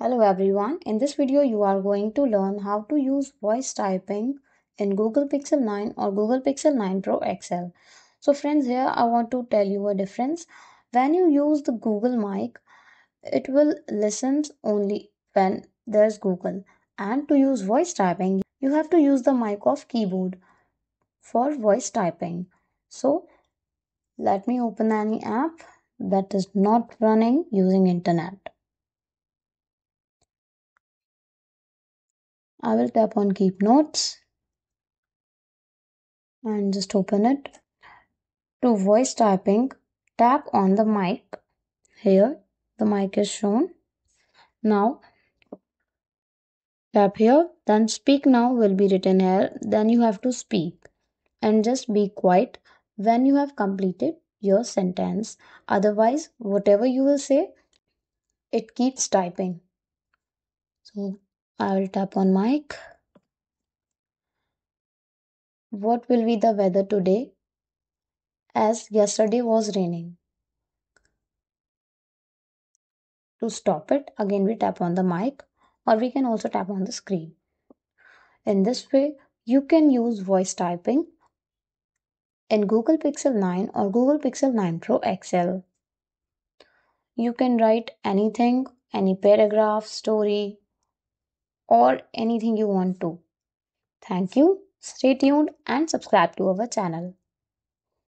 Hello everyone, in this video you are going to learn how to use voice typing in Google Pixel 9 or Google Pixel 9 Pro XL. So friends here I want to tell you a difference. When you use the Google mic, it will listen only when there's Google and to use voice typing you have to use the mic of keyboard for voice typing. So let me open any app that is not running using internet. I will tap on keep notes and just open it. To voice typing, tap on the mic. Here, the mic is shown. Now, tap here, then speak now will be written here. Then you have to speak and just be quiet when you have completed your sentence. Otherwise, whatever you will say, it keeps typing. So I will tap on mic. What will be the weather today? As yesterday was raining. To stop it, again we tap on the mic or we can also tap on the screen. In this way, you can use voice typing in Google Pixel 9 or Google Pixel 9 Pro XL. You can write anything, any paragraph, story, or anything you want to. Thank you. Stay tuned and subscribe to our channel.